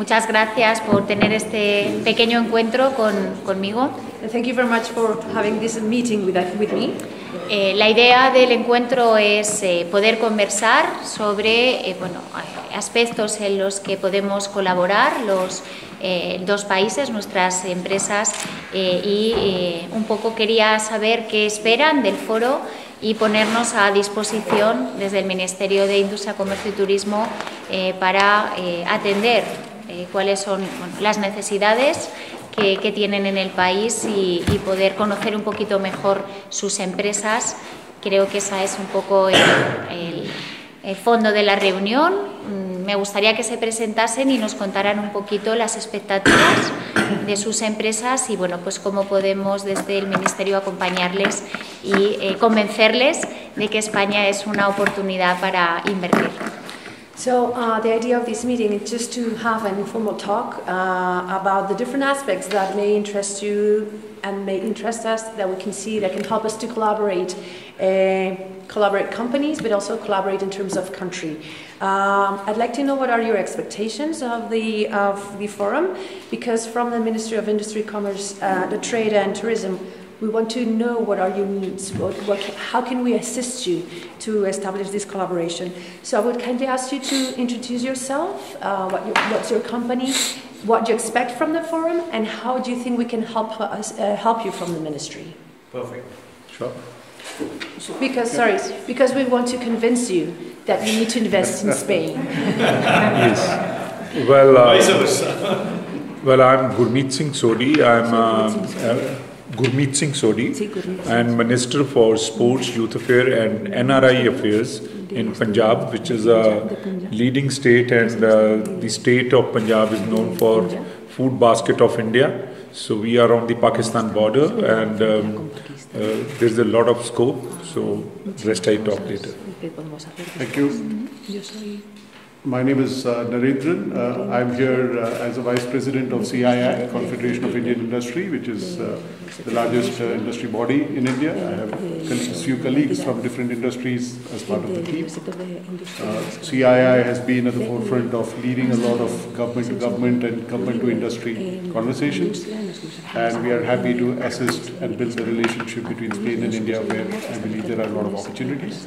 muchas gracias por tener este pequeño encuentro con, conmigo. Thank you very much for having this meeting with, with me. Eh, la idea del encuentro es eh, poder conversar sobre eh, bueno, aspectos en los que podemos colaborar los dos países, nuestras empresas, y un poco quería saber qué esperan del foro y ponernos a disposición desde el Ministerio de Industria, Comercio y Turismo para atender cuáles son las necesidades que, tienen en el país y, poder conocer un poquito mejor sus empresas. Creo que esa es un poco el, fondo de la reunión. Mm, me gustaría que se presentasen y nos contaran un poquito las expectativas de sus empresas y bueno, pues cómo podemos desde el Ministerio acompañarles y eh, convencerles de que España es una oportunidad para invertir. So uh, the idea of this meeting is just to have an informal talk uh, about the different aspects that may interest you and may interest us that we can see that can help us to collaborate, uh, collaborate companies, but also collaborate in terms of country. Um, I'd like to know what are your expectations of the of the forum, because from the Ministry of Industry, Commerce, uh, the Trade and Tourism we want to know what are your needs, what, what, how can we assist you to establish this collaboration. So I would kindly ask you to introduce yourself, uh, what your, what's your company, what do you expect from the forum, and how do you think we can help, us, uh, help you from the ministry. Perfect. Sure. Because, sorry, because we want to convince you that you need to invest in Spain. yes. Well, uh, well, I'm Gurmeet Singh Sodhi. I'm uh, Gurmeet Singh Sodhi and Minister for Sports, Youth Affairs and NRI Affairs in Punjab, which is a leading state and uh, the state of Punjab is known for food basket of India. So we are on the Pakistan border and um, uh, there's a lot of scope. So rest I talk later. Thank you. My name is uh, Narendran. Uh, I'm here uh, as a Vice President of CII, Confederation of Indian Industry, which is uh, the largest uh, industry body in India. I have a few colleagues from different industries as part of the team. Uh, CII has been at the forefront of leading a lot of government to government and government to industry conversations. And we are happy to assist and build the relationship between Spain and India where I believe there are a lot of opportunities.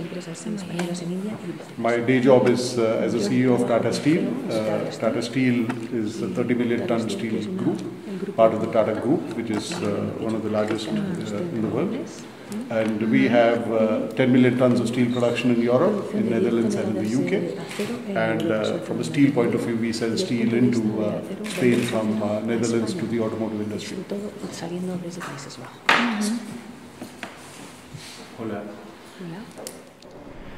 My day job is as a CEO CEO of Tata Steel. Uh, Tata Steel is a 30 million ton steel group, part of the Tata Group, which is uh, one of the largest uh, in the world. And we have uh, 10 million tons of steel production in Europe, in Netherlands and in the UK. And uh, from a steel point of view, we sell steel into uh, Spain from Netherlands to the automotive industry. Hola.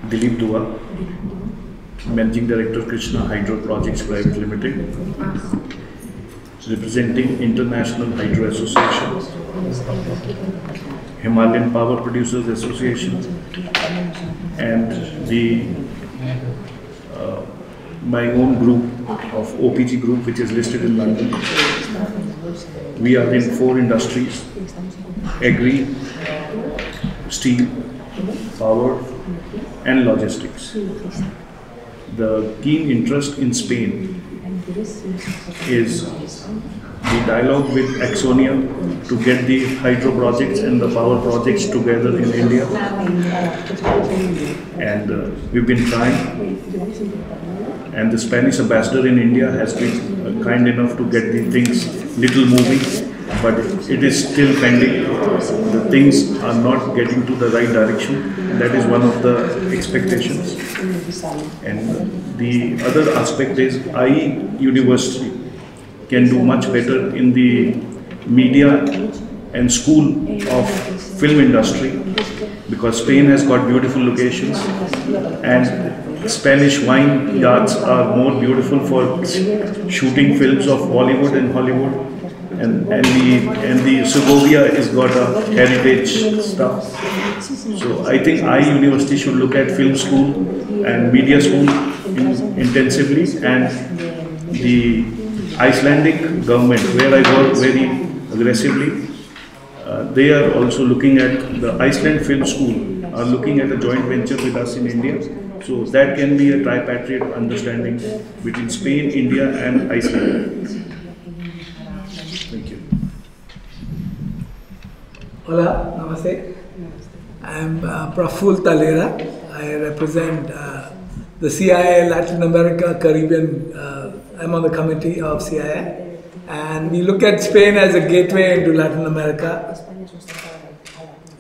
Dilip Dua. Managing Director Krishna Hydro Projects Private Limited, representing International Hydro Association, Himalayan Power Producers Association, and the uh, my own group of OPG Group, which is listed in London. We are in four industries: agri, steel, power, and logistics the keen interest in Spain is the dialogue with Acciona to get the hydro projects and the power projects together in India. And uh, we've been trying. And the Spanish ambassador in India has been uh, kind enough to get the things little moving but it is still pending. The things are not getting to the right direction. That is one of the expectations. And the other aspect is IE University can do much better in the media and school of film industry because Spain has got beautiful locations and Spanish wine yards are more beautiful for shooting films of Bollywood and Hollywood and, and the and the Segovia has got a heritage stuff. So I think IE University should look at film school and media school in, intensively and the Icelandic government where I work very aggressively. Uh, they are also looking at the Iceland Film School are looking at a joint venture with us in India So that can be a tripartite understanding between Spain, India, and Iceland. Thank you. Hola, namaste. I'm uh, Praful Talera. I represent uh, the CII Latin America Caribbean. Uh, I'm on the committee of CII, and we look at Spain as a gateway into Latin America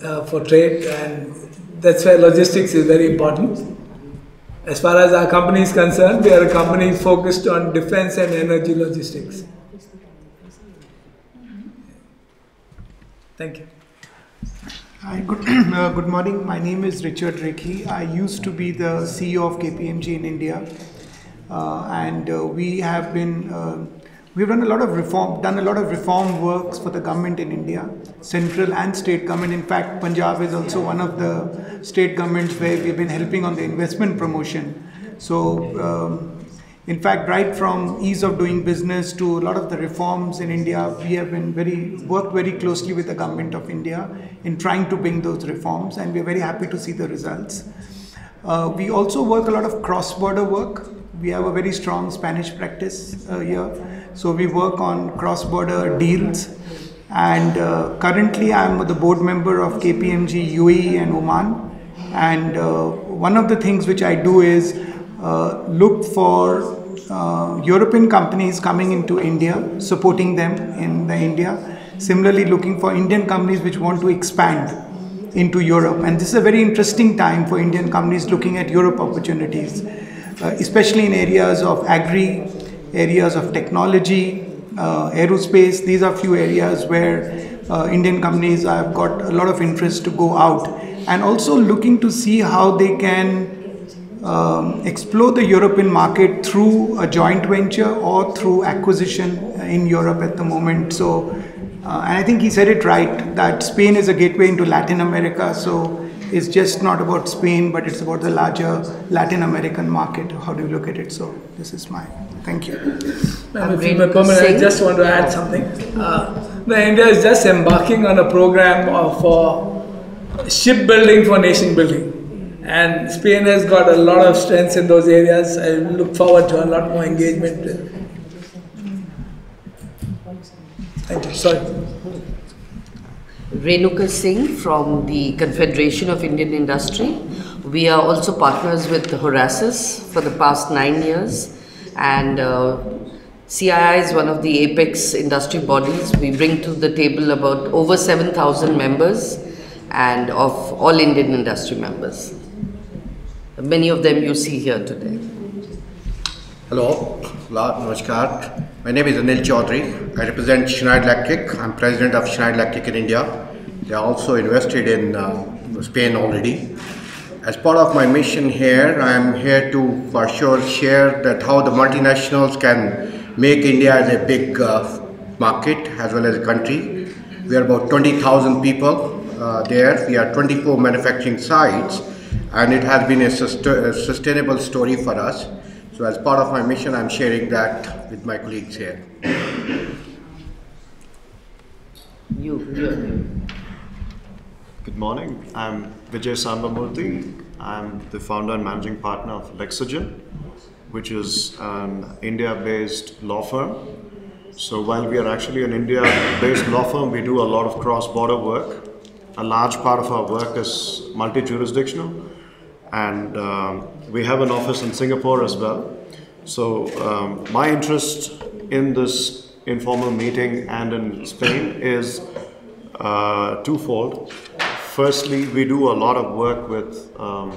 uh, for trade, and that's why logistics is very important. As far as our company is concerned, we are a company focused on defense and energy logistics. Thank you. Hi, good, uh, good morning. My name is Richard Rekhi. I used to be the CEO of KPMG in India, uh, and uh, we have been uh, we've done a lot of reform, done a lot of reform works for the government in India, central and state government. In fact, Punjab is also one of the state governments where we've been helping on the investment promotion. So. Um, in fact, right from ease of doing business to a lot of the reforms in India, we have been very worked very closely with the government of India in trying to bring those reforms, and we're very happy to see the results. Uh, we also work a lot of cross-border work. We have a very strong Spanish practice uh, here, so we work on cross-border deals. And uh, currently, I'm the board member of KPMG UAE and Oman. And uh, one of the things which I do is uh, look for uh, European companies coming into India, supporting them in the India. Similarly, looking for Indian companies which want to expand into Europe. And this is a very interesting time for Indian companies looking at Europe opportunities, uh, especially in areas of agri, areas of technology, uh, aerospace. These are few areas where uh, Indian companies have got a lot of interest to go out and also looking to see how they can um, explore the European market through a joint venture or through acquisition in Europe at the moment. So, uh, and I think he said it right that Spain is a gateway into Latin America. So, it's just not about Spain, but it's about the larger Latin American market. How do you look at it? So, this is my thank you. Ma'am, if you may permit, I just want to add something. Uh, the India is just embarking on a program of, for shipbuilding for nation building. And Spain has got a lot of strengths in those areas. I look forward to a lot more engagement. Thank you. Sorry. Renuka Singh from the Confederation of Indian Industry. We are also partners with Horasis for the past nine years, and uh, CII is one of the apex industry bodies. We bring to the table about over 7,000 members and of all Indian industry members. Many of them you see here today. Hello, Namaskar. My name is Anil Chaudhary. I represent Schneider Electric. I'm president of Schneider Electric in India. They are also invested in uh, Spain already. As part of my mission here, I am here to for sure share that how the multinationals can make India as a big uh, market as well as a country. We are about 20,000 people uh, there. We are 24 manufacturing sites and it has been a, sust a, sustainable story for us. So as part of my mission, I'm sharing that with my colleagues here. You, you. Good morning. I'm Vijay Sambamurthy. I'm the founder and managing partner of Lexygen, which is an India-based law firm. So while we are actually an India-based law firm, we do a lot of cross-border work. A large part of our work is multi-jurisdictional and um, we have an office in Singapore as well. So um, my interest in this informal meeting and in Spain is uh, twofold. Firstly, we do a lot of work with um,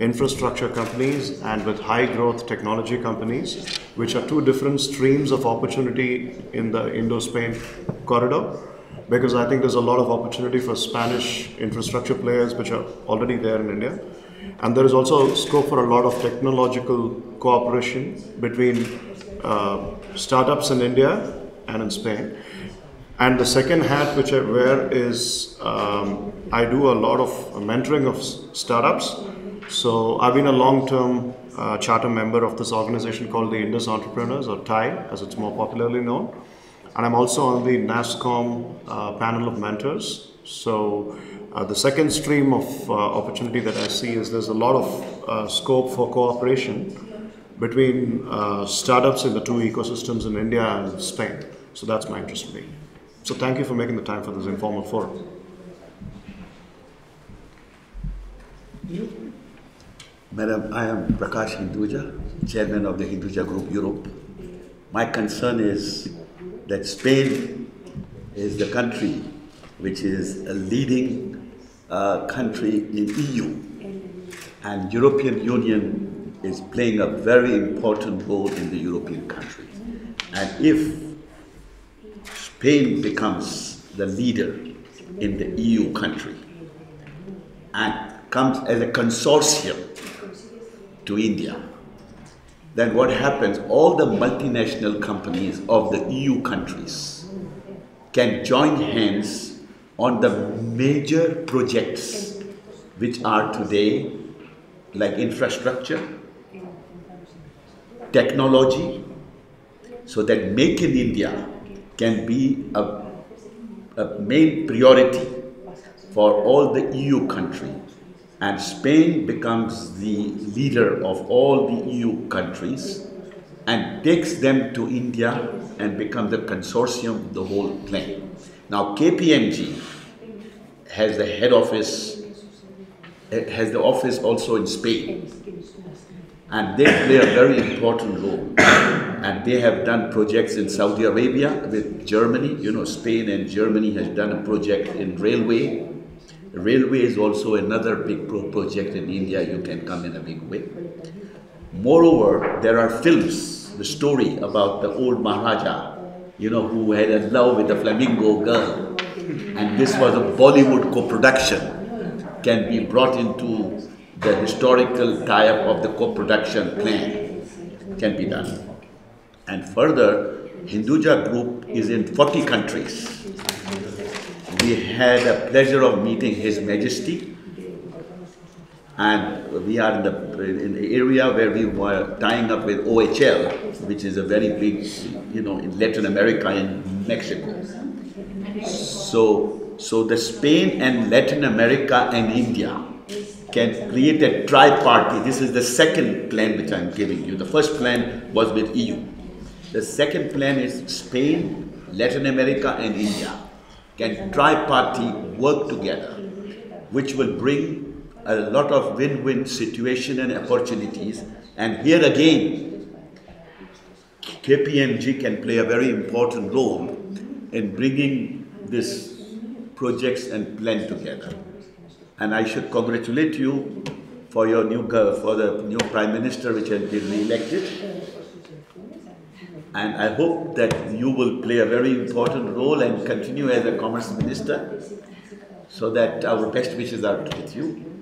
infrastructure companies and with high growth technology companies, which are two different streams of opportunity in the Indo Spain corridor. Because I think there's a lot of opportunity for Spanish infrastructure players, which are already there in India. And there is also scope for a lot of technological cooperation between uh, startups in India and in Spain. And the second hat which I wear is um, I do a lot of mentoring of startups. So I've been a long-term uh, charter member of this organization called the Indus Entrepreneurs or TIE as it's more popularly known. And I'm also on the NASSCOM uh, panel of mentors. So the second stream of uh, opportunity that I see is there's a lot of uh, scope for cooperation between uh, startups in the two ecosystems in India and Spain. So that's my interest in. So thank you for making the time for this informal forum. Madam, I am Prakash Hinduja, Chairman of the Hinduja Group Europe. My concern is that Spain is the country which is a leading country in EU and European Union is playing a very important role in the European countries. And if Spain becomes the leader in the EU country and comes as a consortium to India, then what happens? All the multinational companies of the EU countries can join hands on the major projects which are today like infrastructure, technology, so that Make in India can be a, a main priority for all the EU countries and Spain becomes the leader of all the EU countries and takes them to India and becomes the consortium, the whole plan. Now KPMG has the head office, eh, has the office also in Spain and they play a very important role. And they have done projects in Saudi Arabia with Germany. You know, Spain and Germany has done a project in railway. Railway is also another big pro project in India. You can come in a big way. Moreover, there are films, the story about the old Maharaja, you know, who had a love with a flamenco girl. And this was a Bollywood co-production, can be brought into the historical tie-up of the co-production plan can be done. And further, Hinduja Group is in 40 countries. We had a pleasure of meeting His Majesty and we are in the, in the area where we were tying up with OHL, which is a very big, you know, in Latin America and Mexico. So, so the Spain and Latin America and India can create a tri-party. This is the second plan which I'm giving you. The first plan was with EU. The second plan is Spain, Latin America and India can tri-party work together, which will bring a lot of win-win situation and opportunities. And here again, KPMG can play a very important role in bringing these projects and plan together. And I should congratulate you for your new for the new prime minister which has been re-elected. And I hope that you will play a very important role and continue as a commerce minister so that our best wishes are with you.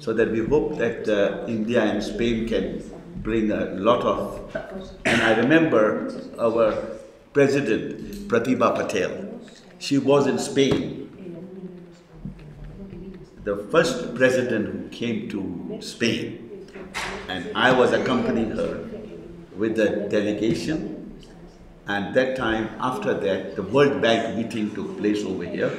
So that we hope that uh, India and Spain can bring a lot of, and I remember our president, Pratibha Patil, she was in Spain. The first president who came to Spain, and I was accompanying her with the delegation and that time, after that, the World Bank meeting took place over here.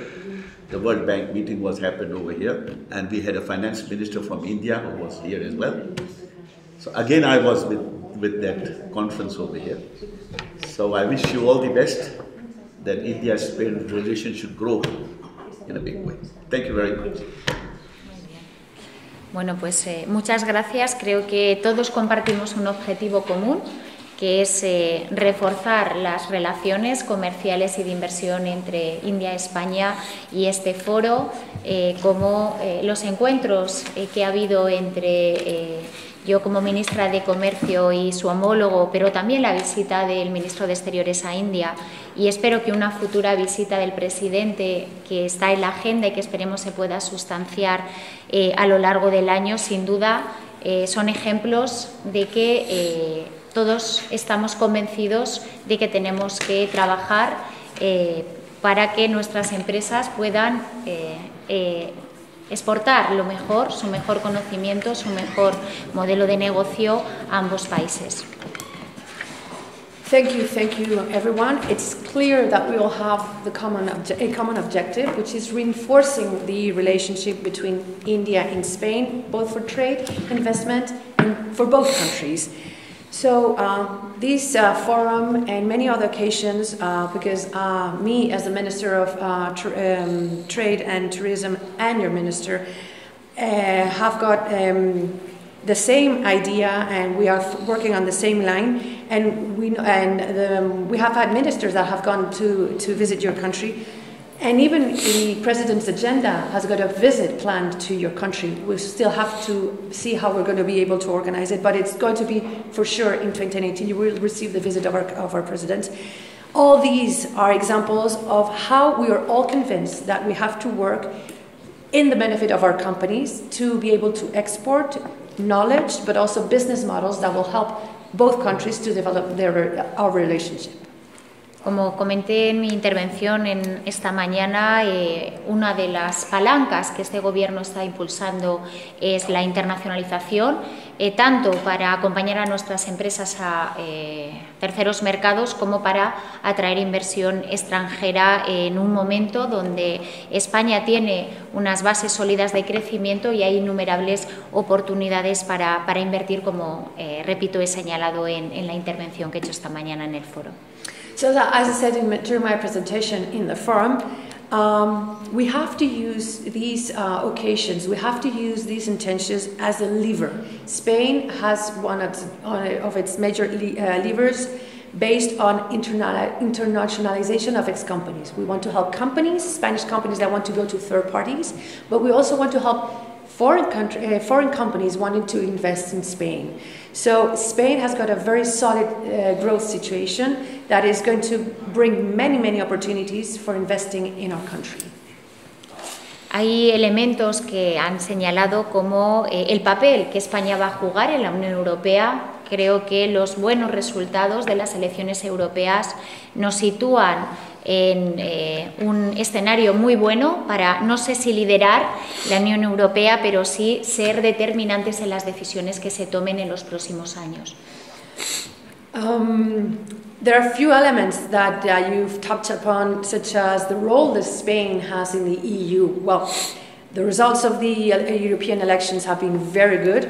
The World Bank meeting was happened over here, and we had a finance minister from India who was here as well. So again, I was with, with that conference over here. So I wish you all the best, that India-Spain relation should grow in a big way. Thank you very much. Bueno, pues eh, muchas gracias. Creo que todos compartimos un objetivo común que es eh, reforzar las relaciones comerciales y de inversión entre India, España y este foro, eh, como eh, los encuentros que ha habido entre yo como ministra de Comercio y su homólogo, pero también la visita del ministro de Exteriores a India. Y espero que una futura visita del presidente que está en la agenda y que esperemos se pueda sustanciar a lo largo del año, sin duda son ejemplos de que todos estamos convencidos de que tenemos que trabajar eh, para que nuestras empresas puedan eh, eh, exportar lo mejor, su mejor conocimiento, su mejor modelo de negocio a ambos países. Thank you, thank you, everyone. It's clear that we all have the common a common objective, which is reinforcing the relationship between India and Spain, both for trade, investment, and for both countries. So uh, this uh, forum and many other occasions, uh, because uh, me as the Minister of uh, um, Trade and Tourism and your Minister uh, have got um, the same idea and we are working on the same line. And we and we have had ministers that have gone to, to visit your country and even the president's agenda has got a visit planned to your country. We still have to see how we're going to be able to organize it, but it's going to be for sure in 2018. You will receive the visit of our, of our president. All these are examples of how we are all convinced that we have to work in the benefit of our companies to be able to export knowledge, but also business models that will help both countries to develop their, our relationship. Como comenté en mi intervención en esta mañana, eh, una de las palancas que este Gobierno está impulsando es la internacionalización, eh, tanto para acompañar a nuestras empresas a eh, terceros mercados como para atraer inversión extranjera en un momento donde España tiene unas bases sólidas de crecimiento y hay innumerables oportunidades para, invertir, como, eh, repito, he señalado en, en la intervención que he hecho esta mañana en el foro. So, that, as I said in, during my presentation in the forum, um, we have to use these uh, occasions, we have to use these intentions as a lever. Spain has one of, uh, of its major uh, levers based on internationalization of its companies. We want to help companies, Spanish companies that want to go to third parties, but we also want to help foreign, country, uh, foreign companies wanting to invest in Spain. So Spain has got a very solid uh, growth situation that is going to bring many, many opportunities for investing in our country. Hay elementos que han señalado como eh, el papel que España va a jugar en la Unión Europea. Creo que los buenos resultados de las elecciones europeas nos sitúan en eh, un escenario muy bueno para, no sé si liderar la Unión Europea, pero sí ser determinantes en las decisiones que se tomen en los próximos años. Um, there are a few elements that uh, you've touched upon, such as the role that Spain has in the EU. Well, the results of the uh, European elections have been very good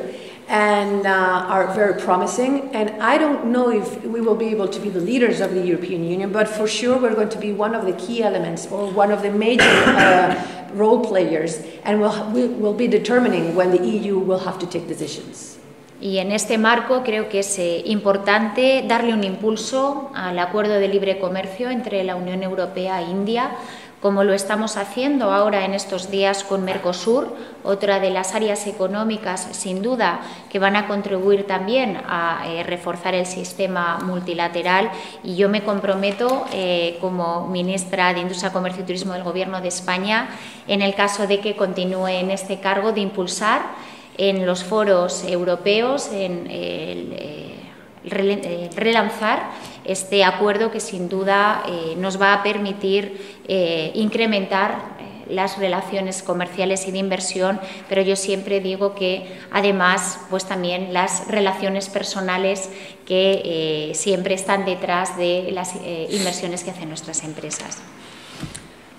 and uh, are very promising. And I don't know if we will be able to be the leaders of the European Union, but for sure we're going to be one of the key elements or one of the major uh, role players, and we'll, we'll, we'll be determining when the EU will have to take decisions. Y en este marco creo que es eh, importante darle un impulso al acuerdo de libre comercio entre la Unión Europea e India, como lo estamos haciendo ahora en estos días con Mercosur, otra de las áreas económicas sin duda que van a contribuir también a eh, reforzar el sistema multilateral. Y yo me comprometo eh, como ministra de Industria, Comercio y Turismo del Gobierno de España, en el caso de que continúe en este cargo, de impulsar en los foros europeos, en el, eh, relanzar este acuerdo que sin duda eh, nos va a permitir eh, incrementar eh, las relaciones comerciales y de inversión, pero yo siempre digo que además pues también las relaciones personales que eh, siempre están detrás de las eh, inversiones que hacen nuestras empresas.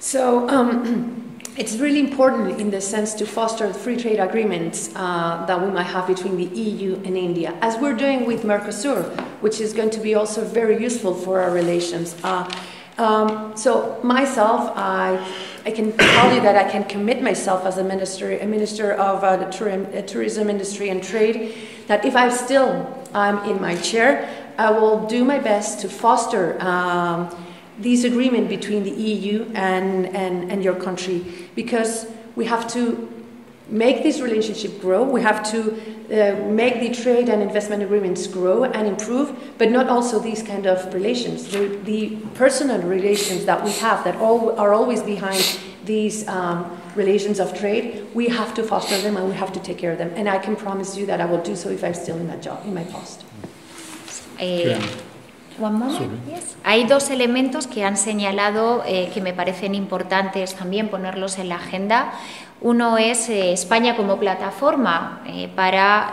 So um, it's really important in the sense to foster free trade agreements uh, that we might have between the EU and India, as we're doing with Mercosur, which is going to be also very useful for our relations. Uh, um, so myself, I, I can tell you that I can commit myself as a minister, a minister of uh, the tourism, uh, tourism industry and trade, that if I still am in my chair, I will do my best to foster. Um, this agreement between the EU and, and, and your country because we have to make this relationship grow. We have to uh, make the trade and investment agreements grow and improve, but not also these kind of relations. The, the personal relations that we have that all, are always behind these um, relations of trade, we have to foster them and we have to take care of them. And I can promise you that I will do so if I'm still in my job, in my post. Eh, one moment, yes. Hay dos elementos que han señalado eh, que me parecen importantes también ponerlos en la agenda. Uno es eh, España como plataforma eh, para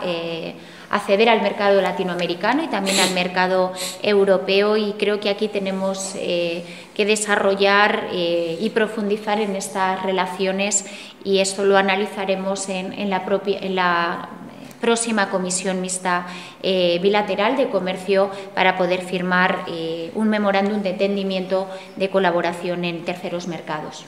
acceder al mercado latinoamericano y también al mercado europeo y creo que aquí tenemos eh, que desarrollar eh, y profundizar en estas relaciones y esto lo analizaremos en, la, propia, en la próxima comisión mixta eh, bilateral de comercio para poder firmar un memorándum de entendimiento de colaboración en terceros mercados.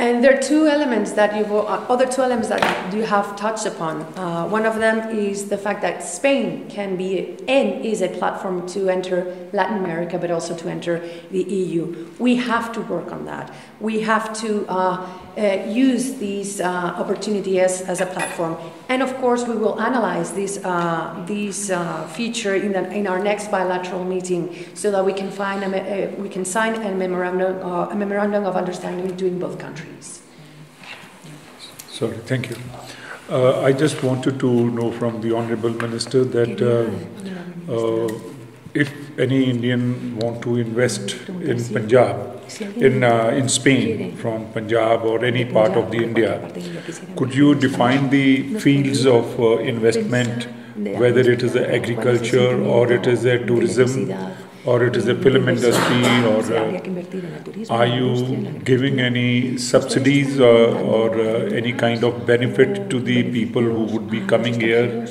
And there are two elements that you uh, other two elements that you have touched upon. Uh, one of them is the fact that Spain can be and is a platform to enter Latin America, but also to enter the EU. We have to work on that. We have to uh, uh, use these uh, opportunities as a platform. And of course, we will analyze this, uh, this feature in, the, in our next bilateral meeting so that we can, find a, we can sign a memorandum, a memorandum of understanding between both countries. Sorry, thank you. I just wanted to know from the Honorable Minister that if any Indian want to invest in Punjab, in, uh, in Spain from Punjab or any part of the India. Could you define the fields of uh, investment, whether it is agriculture or it is a tourism or it is the film industry or uh, are you giving any subsidies or, or uh, any kind of benefit to the people who would be coming here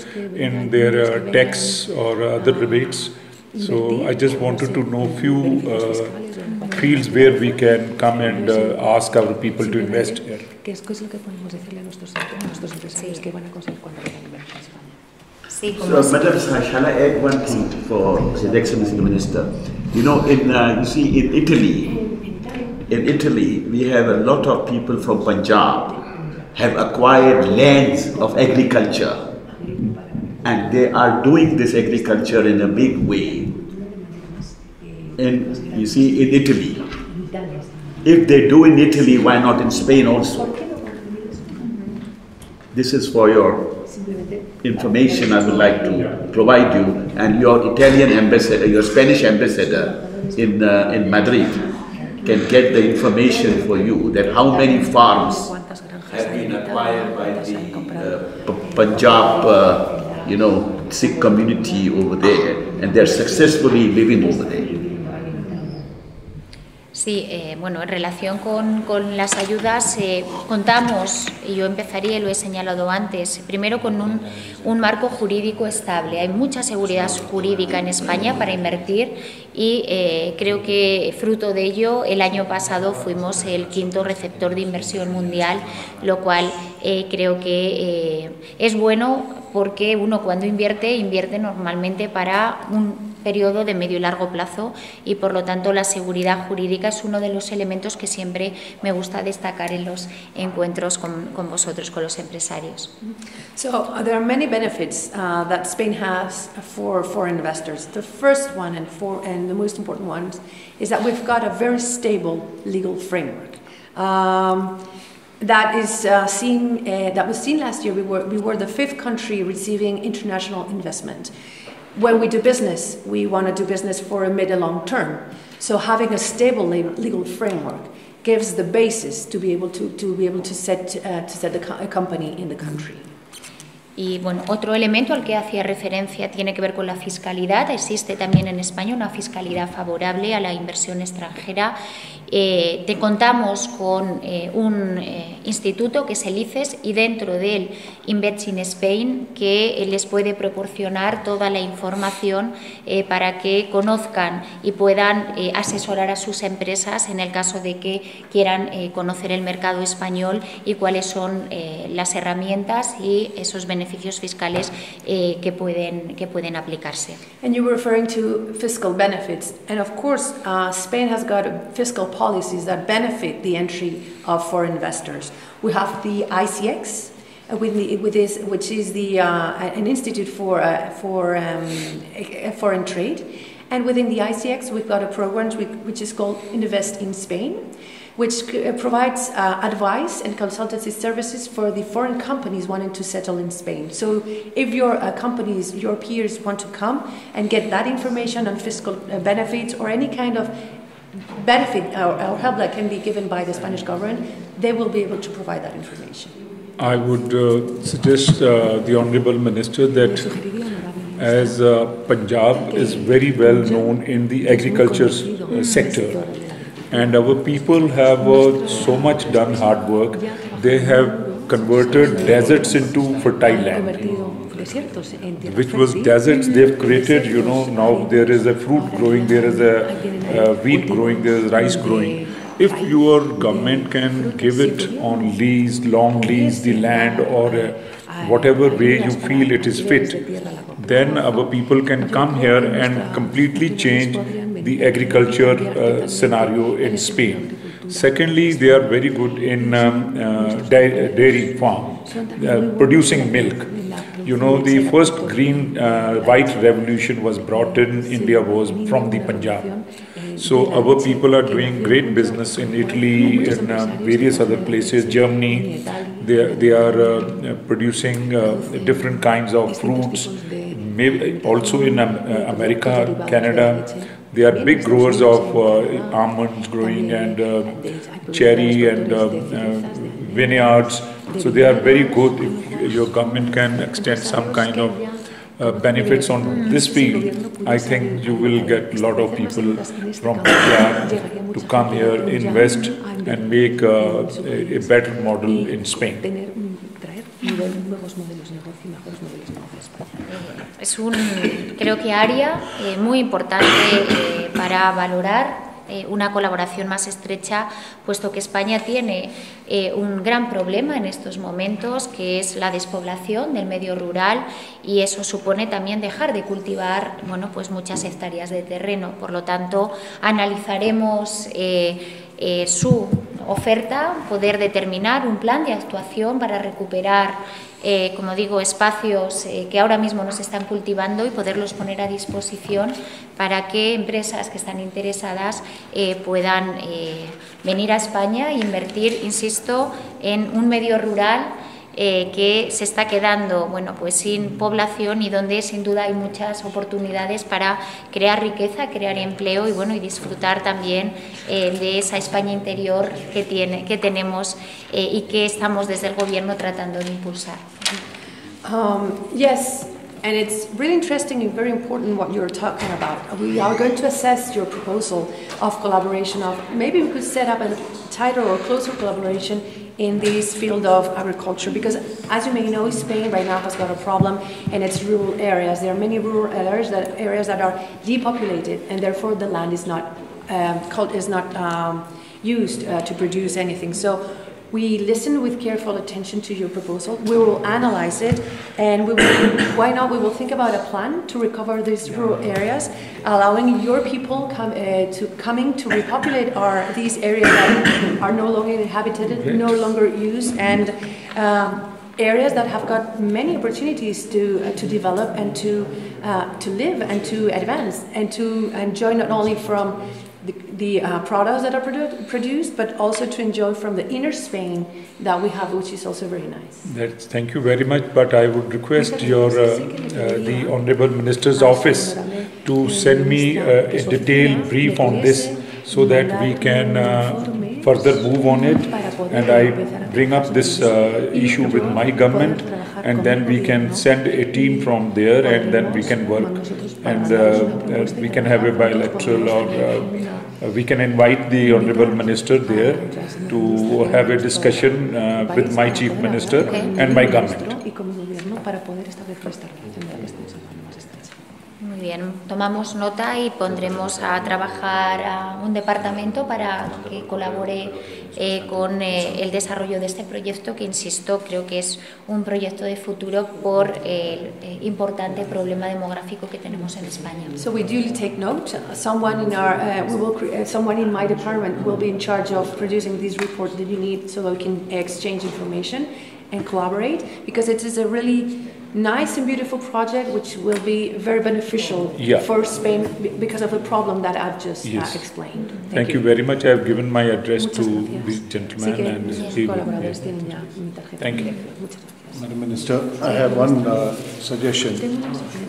in their uh, tax or other rebates? So I just wanted to know few uh, fields where we can come and uh, ask our people to invest here. So, Madam, shall I add one thing for His Excellency the Minister? You know, in uh, you see, in Italy, in Italy, we have a lot of people from Punjab have acquired lands of agriculture and they are doing this agriculture in a big way. And you see, in Italy, if they do in Italy, why not in Spain also? This is for your information I would like to provide you, and your Italian ambassador, your Spanish ambassador in, uh, in Madrid can get the information for you that how many farms have been acquired by the uh, Punjab uh, you know, Sikh community over there, and they're successfully living over there. Sí, eh, bueno, en relación con, las ayudas, eh, contamos, y yo empezaría, y lo he señalado antes, primero con un, marco jurídico estable. Hay mucha seguridad jurídica en España para invertir y eh, creo que fruto de ello, el año pasado fuimos el quinto receptor de inversión mundial, lo cual creo que es bueno porque uno cuando invierte, invierte normalmente para un periodo de medio y largo plazo y por lo tanto la seguridad jurídica es uno de los elementos que siempre me gusta destacar en los encuentros con, con vosotros, con los empresarios. So uh, there are many benefits uh, that Spain has for foreign investors. The first one and, for, and the most important one is that we've got a very stable legal framework. Um, that is uh, seen uh, that was seen last year. We were we were the fifth country receiving international investment. When we do business, we want to do business for a mid and long term. So having a stable legal framework gives the basis to be able to, to be able to set uh, to set a, a company in the country. Y bueno, otro elemento al que hacía referencia tiene que ver con la fiscalidad. Existe también en España una fiscalidad favorable a la inversión extranjera eh, te contamos con eh, un eh, instituto que es el ICES y dentro del Invest in Spain que les puede proporcionar toda la información para que conozcan y puedan asesorar a sus empresas en el caso de que quieran conocer el mercado español y cuáles son las herramientas y esos beneficios fiscales que, pueden, que pueden aplicarse. And you were referring to fiscal benefits and of course uh, Spain has got fiscal policies that benefit the entry of foreign investors. We have the ICEX, uh, with the, with this, which is the, uh, an institute for, uh, for um, foreign trade. And within the ICEX, we've got a program which is called Invest in Spain, which uh, provides uh, advice and consultancy services for the foreign companies wanting to settle in Spain. So, if your uh, companies, your peers want to come and get that information on fiscal benefits or any kind of benefit or, or help that can be given by the Spanish government, they will be able to provide that information. I would uh, suggest uh, the Honorable Minister that as uh, Punjab is very well known in the agriculture uh, sector and our people have uh, so much done hard work, they have converted deserts into fertile land which was deserts they've created you know. Now there is a fruit growing there is a uh, wheat growing there is rice growing. if your government can give it on lease long lease the land or uh, whatever way you feel it is fit then our people can come here and completely change the agriculture uh, scenario in spain. Secondly, they are very good in um, uh, dairy farm, uh, producing milk. You know, the first green uh, white revolution was brought in India was from the Punjab. So our people are doing great business in Italy, in uh, various other places, Germany. They are, they are uh, producing uh, different kinds of fruits. Maybe also in um, America, Canada they are big growers of uh, almonds growing and uh, cherry and uh, vineyards. So they are very good. If your government can extend some kind of uh, benefits on this field, I think you will get a lot of people from Punjab to come here, invest, and make uh, a, a better model in Spain. Es un, creo que área eh, muy importante eh, para valorar eh, una colaboración más estrecha, puesto que España tiene eh, un gran problema en estos momentos, que es la despoblación del medio rural y eso supone también dejar de cultivar bueno, pues muchas hectáreas de terreno. Por lo tanto, analizaremos eh, su oferta, poder determinar un plan de actuación para recuperar eh, como digo, espacios eh, que ahora mismo nos están cultivando y poderlos poner a disposición para que empresas que están interesadas eh, puedan venir a España e invertir, insisto, en un medio rural eh, que se está quedando bueno, pues sin población y donde sin duda hay muchas oportunidades para crear riqueza, crear empleo y, bueno, y disfrutar también eh, de esa España interior que, tiene, que tenemos eh, y que estamos desde el Gobierno tratando de impulsar. Um, yes. And it's really interesting and very important what you're talking about. We are going to assess your proposal of collaboration of maybe we could set up a tighter or closer collaboration in this field of agriculture because as you may know Spain right now has got a problem in its rural areas. There are many rural areas that areas that are depopulated and therefore the land is not um, is not um, used uh, to produce anything. So we listen with careful attention to your proposal. We will analyze it, and we will, why not? We will think about a plan to recover these rural areas, allowing your people come, uh, to coming to repopulate our these areas that are no longer inhabited, no longer used, and. Um, areas that have got many opportunities to uh, to develop and to uh, to live and to advance and to enjoy not only from the, uh, products that are produ- produced, but also to enjoy from the inner Spain that we have, which is also very nice. That's, thank you very much. But I would request your uh, uh, the Honorable Minister's office to send me uh, a detailed brief on this so that we can uh, further move on it. And I bring up this uh, issue with my government, and then we can send a team from there, and then we can work, and uh, we can have a bilateral or uh, we can invite the honorable minister there to have a discussion uh, with my chief minister and my government. Bien, tomamos nota y pondremos a trabajar a un departamento para que colabore eh, con eh, el desarrollo de este proyecto, que insisto, creo que es un proyecto de futuro por el eh, importante problema demográfico que tenemos en España. So we duly take note. Someone in our, uh, we will, uh, someone in my department will be in charge of producing these reports that you need, so that we can exchange information and collaborate, because it is a really nice and beautiful project which will be very beneficial yeah. for Spain because of the problem that I've just uh, yes. uh, explained. Thank, Thank you. you. very much. I have given my address Muchas to gracias. this gentleman sí and yeah. Thank you. Madam Minister, I have one uh, suggestion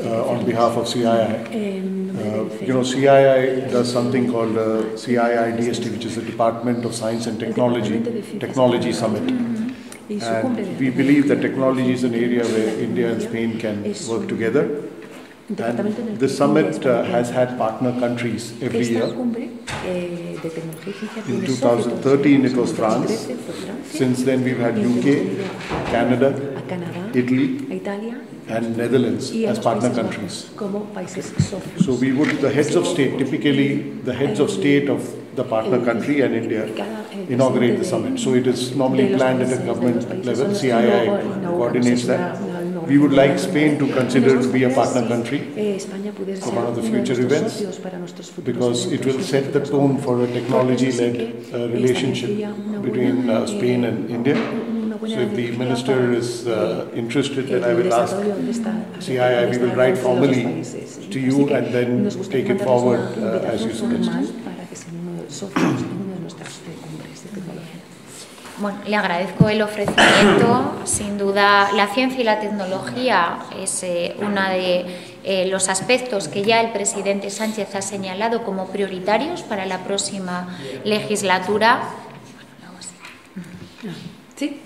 uh, on behalf of CII. Uh, you know, CII does something called uh, CII DST, which is the Department of Science and Technology Technology Summit. And we believe that technology is an area where India and Spain can work together. And the summit uh, has had partner countries every year. eh, In 2013 it was France. Since then we've had UK, Canada, Italy, and Netherlands as partner countries. Bajos como países socios. So we would, the heads of state, typically the heads of state of the partner country and India inaugurate the summit. So it is normally planned at a government level, CII coordinates that. We would like Spain to consider to be a partner country Eh, España puede ser for one of the future events socios para nuestros futuros because it will set the tone for a technology-led uh, relationship between uh, Spain and India. So if the minister is uh, interested, then I will ask CII, we will write formally to you and then take it forward uh, as you suggest. Bueno, le agradezco el ofrecimiento. Sin duda, la ciencia y la tecnología es eh, uno de eh, los aspectos que ya el presidente Sánchez ha señalado como prioritarios para la próxima legislatura. Sí.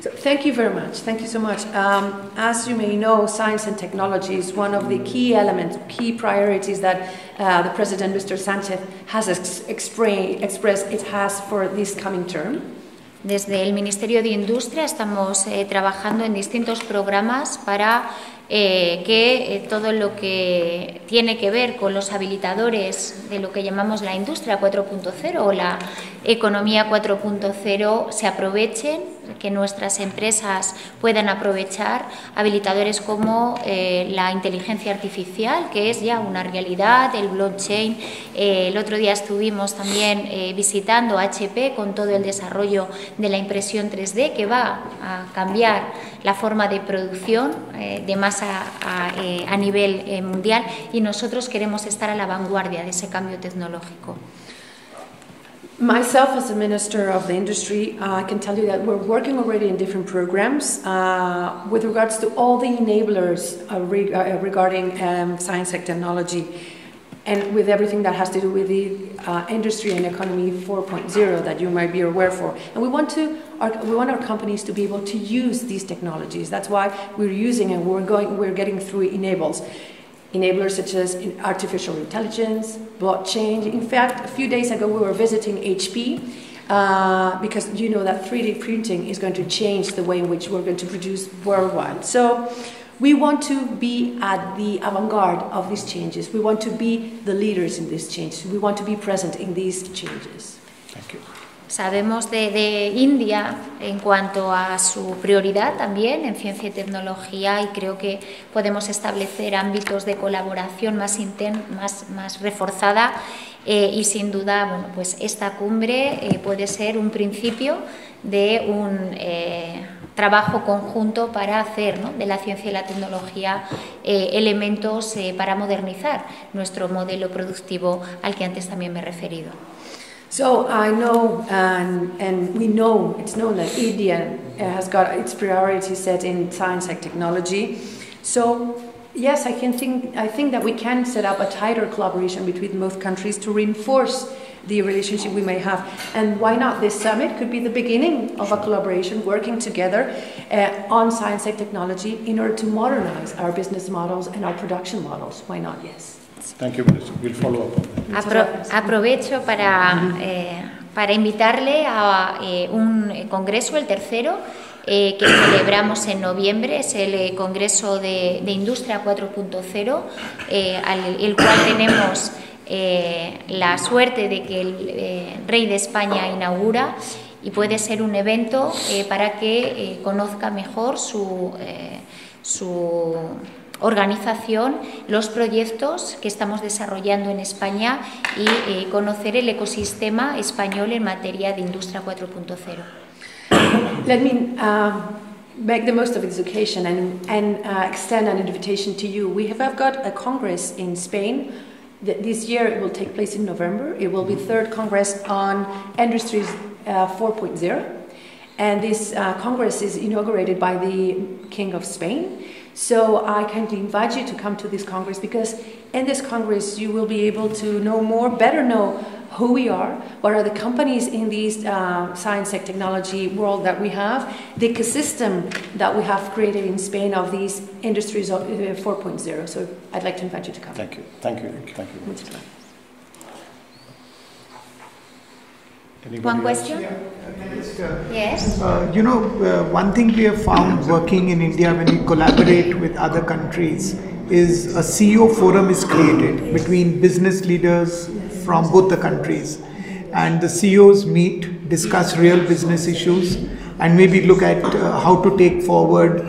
So thank you very much. Thank you so much. Um, as you may know, science and technology is one of the key elements, key priorities that uh, the President, Mr. Sanchez, has ex- expressed it has for this coming term. Desde el Ministerio de Industria estamos eh, trabajando en distintos programas para eh, que eh, todo lo que tiene que ver con los habilitadores de lo que llamamos la industria 4.0 o la economía 4.0 se aprovechen, que nuestras empresas puedan aprovechar habilitadores como eh, la inteligencia artificial, que es ya una realidad, el blockchain. Eh, el otro día estuvimos también eh, visitando HP con todo el desarrollo de la impresión 3D que va a cambiar la forma de producción de masa a, nivel mundial y nosotros queremos estar a la vanguardia de ese cambio tecnológico. Myself, as a minister of the industry, uh, I can tell you that we're working already in different programs uh, with regards to all the enablers uh, re- uh, regarding um, science and technology, and with everything that has to do with the uh, industry and economy 4.0 that you might be aware for. And we want to, our, we want our companies to be able to use these technologies. That's why we're using and we're going, we're getting through enables enablers such as artificial intelligence, blockchain. In fact, a few days ago we were visiting HP uh, because you know that 3D printing is going to change the way in which we're going to produce worldwide. So we want to be at the avant-garde of these changes. We want to be the leaders in these changes. We want to be present in these changes. Thank you. Sabemos de, de, India en cuanto a su prioridad también en ciencia y tecnología y creo que podemos establecer ámbitos de colaboración más, inten, más, reforzada eh, y sin duda bueno, pues esta cumbre eh, puede ser un principio de un eh, trabajo conjunto para hacer ¿no? de la ciencia y la tecnología elementos para modernizar nuestro modelo productivo al que antes también me he referido. So I know, and, and we know, it's known that India has got its priorities set in science and technology. So yes, I can think, I think that we can set up a tighter collaboration between both countries to reinforce the relationship we may have. And why not? This summit could be the beginning of a collaboration working together uh, on science and technology in order to modernize our business models and our production models. Why not? Yes. Aprovecho para, eh, para invitarle a eh, un congreso, el tercero, eh, que celebramos en noviembre, es el Congreso de, de Industria 4.0, eh, al el cual tenemos la suerte de que el Rey de España inaugura y puede ser un evento para que conozca mejor su, su organización, los proyectos que estamos desarrollando en España y eh, conocer el ecosistema español en materia de industria 4.0. Let me uh, make the most of this occasion and, and uh, extend an invitation to you. We have got a congress in Spain. This year it will take place in November. It will be third congress on industries uh, 4.0. And this uh, congress is inaugurated by the King of Spain. So I kindly invite you to come to this Congress because in this Congress you will be able to know more, better know who we are, what are the companies in this uh, science and technology world that we have, the ecosystem that we have created in Spain of these industries of, uh, 4.0. So I'd like to invite you to come. Thank you. Thank you. Thank you. Muchas gracias. Anybody One else? question? Yes. Uh, you know, uh, one thing we have found working in India when we collaborate with other countries is a CEO forum is created between business leaders from both the countries. And the CEOs meet, discuss real business issues, and maybe look at uh, how to take forward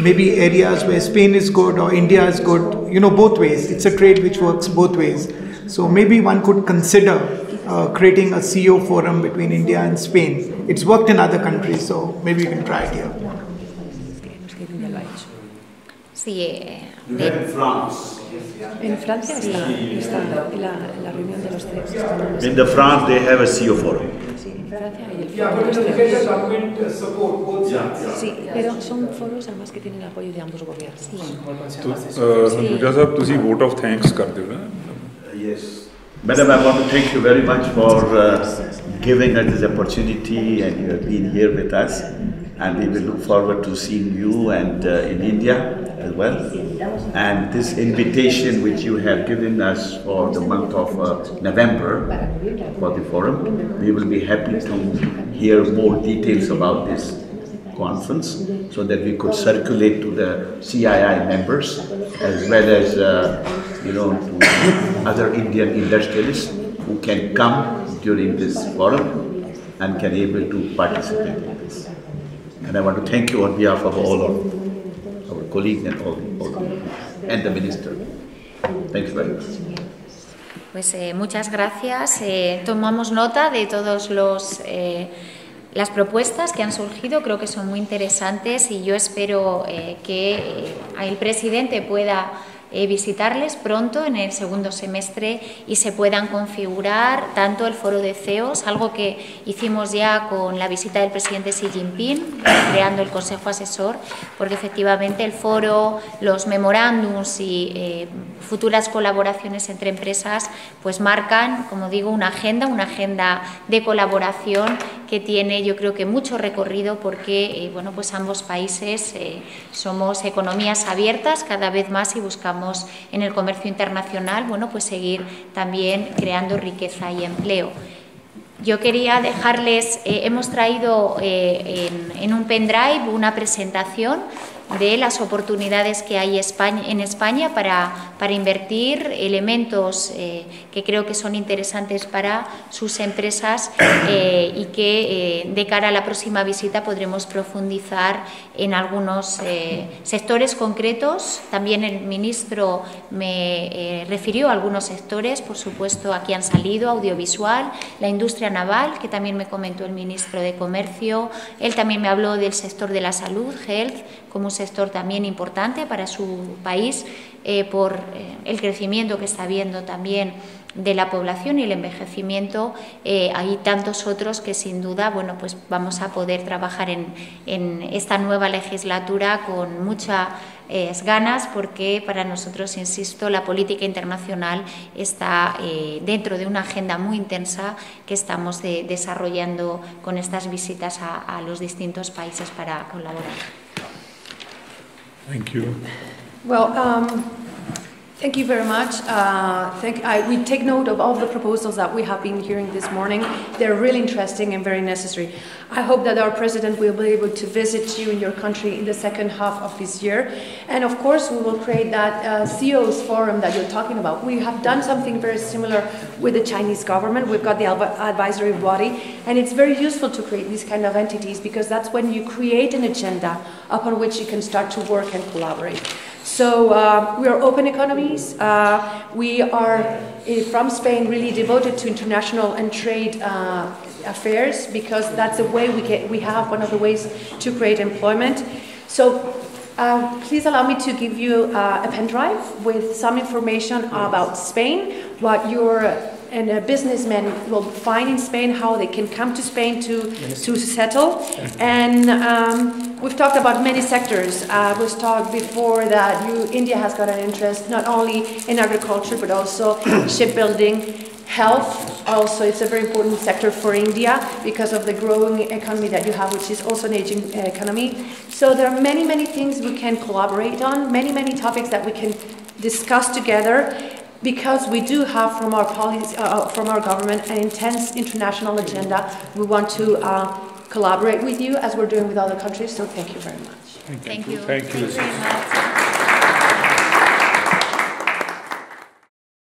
maybe areas where Spain is good or India is good, you know, both ways. It's a trade which works both ways. So maybe one could consider uh, creating a CEO forum between India and Spain. It's worked in other countries, so maybe we can try it here. Sí, eh, You have in France. En Francia está, está la, la reunión de los tres. In the France, they have a CEO forum. Sí, en Francia hay el Yeah, foro de but los you tres. get the government uh, support, both sides. Sí, pero son foros además que tienen el apoyo de ambos gobiernos. ਦੂਜਾ ਸਾਹਿਬ ਤੁਸੀਂ vote of thanks ਕਰ ਦਿਓ ਨਾ Yes. Madam, I want to thank you very much for uh, giving us this opportunity and you have been here with us. And we will look forward to seeing you and uh, in India as well. And this invitation which you have given us for the month of uh, November for the forum, we will be happy to hear more details about this conference so that we could circulate to the CII members as well as, uh, you know, other Indian industrialists who can come during this forum and can able to participate in this. And I want to thank you on behalf of all of our colleagues and all, all and the minister. Thank you very much. Pues eh, muchas gracias. Eh, tomamos nota de todos los eh, las propuestas que han surgido. Creo que son muy interesantes y yo espero eh, que eh, el presidente pueda eh, visitarles pronto en el segundo semestre y se puedan configurar tanto el foro de CEOs, algo que hicimos ya con la visita del presidente Xi Jinping, creando el Consejo Asesor, porque efectivamente el foro, los memorándums y futuras colaboraciones entre empresas, pues marcan, como digo, una agenda, una agenda de colaboración que tiene, yo creo que mucho recorrido, porque eh, bueno, pues ambos países eh, somos economías abiertas cada vez más y buscamos en el comercio internacional, bueno, pues seguir también creando riqueza y empleo. Yo quería dejarles, eh, hemos traído en, un pendrive una presentación de las oportunidades que hay en España para, para invertir elementos eh, que creo que son interesantes para sus empresas eh, y que eh, de cara a la próxima visita podremos profundizar en algunos sectores concretos. También el ministro me refirió a algunos sectores, por supuesto aquí han salido audiovisual, la industria naval, que también me comentó el ministro de Comercio. Él también me habló del sector de la salud, health, como sector también importante para su país eh, por eh, el crecimiento que está habiendo también de la población y el envejecimiento, eh, hay tantos otros que sin duda bueno, pues vamos a poder trabajar en, en esta nueva legislatura con muchas ganas porque para nosotros, insisto, la política internacional está dentro de una agenda muy intensa que estamos de, desarrollando con estas visitas a los distintos países para colaborar. Thank you. Well, um, thank you very much. Uh, thank, I, we take note of all the proposals that we have been hearing this morning. They're really interesting and very necessary. I hope that our president will be able to visit you in your country in the second half of this year. And of course, we will create that uh, CEOs forum that you're talking about. We have done something very similar with the Chinese government. We've got the advisory body, and it's very useful to create these kind of entities because that's when you create an agenda upon which you can start to work and collaborate. So uh, we are open economies. Uh, we are uh, from Spain really devoted to international and trade uh, affairs because that's the way we get. We have one of the ways to create employment. So. Uh, please allow me to give you uh, a pen drive with some information about Spain, what your and a businessman will find in Spain how they can come to Spain to, to settle. And um, we've talked about many sectors. Uh, was talked before that you, India has got an interest not only in agriculture but also shipbuilding, Health, also, it's a very important sector for India because of the growing economy that you have, which is also an aging uh, economy. So there are many, many things we can collaborate on, many, many topics that we can discuss together because we do have from our policy, uh, from our government an intense international agenda. We want to uh, collaborate with you as we're doing with other countries. So thank you very much. Thank Thank you. you. Thank you. very much.